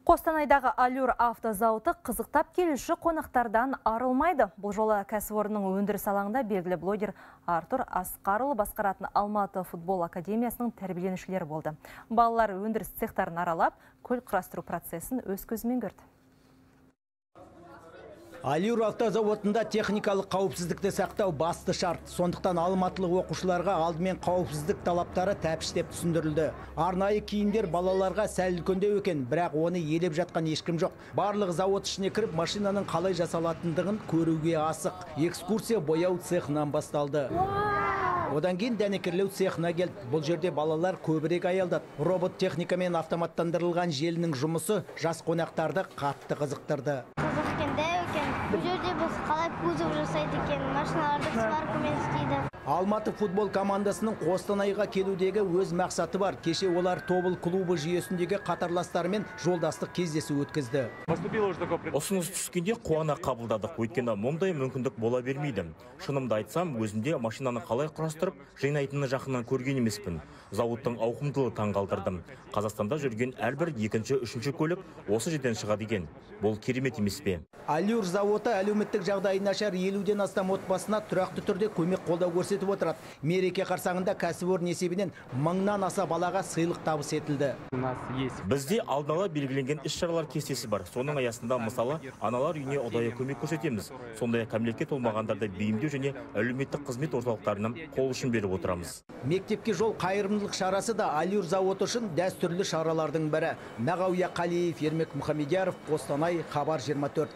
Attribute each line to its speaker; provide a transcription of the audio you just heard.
Speaker 1: Қостанайдағы Алюр автозауыты қызықтап келуші қонақтардан арылмайды. Бұл жолы кәсіпорынның өндіріс алаңында белгілі блогер Артур Асқарұлы басқаратын Алматы футбол академиясының тәрбиеленушілері болды. Балалар өндіріс цехтарын аралап, көл құрастыру процесін өз көзімен көрді.
Speaker 2: Алюр автозауытында техникалық қауіпсіздікті сақтау басты шарт. Сондықтан алматылық оқушыларға алдымен қауіпсіздік талаптары тәпіштеп түсіндірілді. Арнайы киімдер балаларға сәл үлкендеу екен, бірақ оны елеп жатқан ешкім жоқ. Барлық зауыт ішіне кіріп, машинаның қалай жасалатындығын көруге асық. Экскурсия бояу цехынан басталды. Одан кейін дәнекерлеу цехына келді. Бұл жерде балалар көбірек аялдады. Робот техникамен автоматтандырылған желінің жұмысы жас қонақтарды қатты қызықтырды.
Speaker 3: Қызық екен дәу екен бұл жерде біз қалай кузов жасайды екен машиналарды сваркамен істейді
Speaker 2: Алматы футбол командасының Қостанайға келудегі өз мақсаты бар. Кеше олар тобыл клубы жүйесіндегі қатарластарымен жолдастық кездесу өткізді.
Speaker 4: ұсыныс түскенде қуана қабылдадық. Өйткені мұндай мүмкіндік бола бермейді. Шынымды айтсам өзімде машинаны қалай құрастырып жинайтынын жақыннан көрген емеспін. Зауыттың ауқымдылығы таңғалдырдым. Қазақстанда жүрген әрбір екінші үшінші көлік осы жерден шығады екен. Бұл керемет емес пе?
Speaker 2: Алюр зауыты әлеуметтік жағдайы нашар. Елуден астам отбасына тұрақты түрде көмек қолдау көрсетіп отырады. Мереке қарсаңында кәсіпорын есебінен мыңнан аса балаға сыйлық табыс етілді.
Speaker 4: бізде алдын ала белгіленген іс шаралар кестесі бар соның аясында мысалы аналар үйіне ұдайы көмек көрсетеміз сондай ақ кәмелетке толмағандарды бейімдеу және әлеуметтік қызмет орталықтарынан қол ұшын беріп отырамыз
Speaker 2: Мектепке жол қайырымдылық шарасы да Алюр зауыты үшін дәстүрлі шаралардың бірі. Мағауия Қалиев, Ермек Мұхамедияров, Қостанай, Хабар 24.